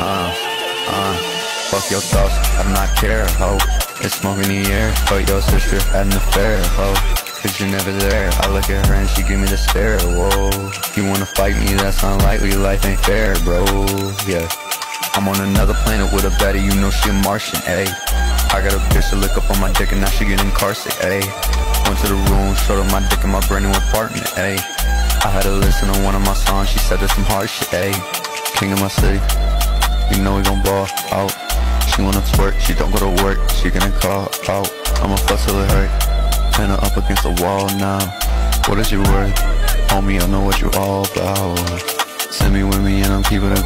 Uh, uh, fuck your thoughts, I do not care, ho. It's smoke in the air, but your sister had an affair, ho. Cause you're never there. I look at her and she give me the stare, whoa. You wanna fight me, that's unlikely, life ain't fair, bro, yeah. I'm on another planet with a baddie, you know she a Martian, ayy. I got a bitch to look up on my dick and now she get incarcerated, ayy. Went to the room, showed her my dick in my brand new apartment, ayy. I had to listen to one of my songs, she said there's some hard shit, ayy. King of my city, you know we gon' ball out. She wanna twerk, she don't go to work, she gonna call out. I'ma fuck till it hurt Pin her up against the wall now. What is your worth? Homie, I know what you all about. Send me with me and I'm keeping it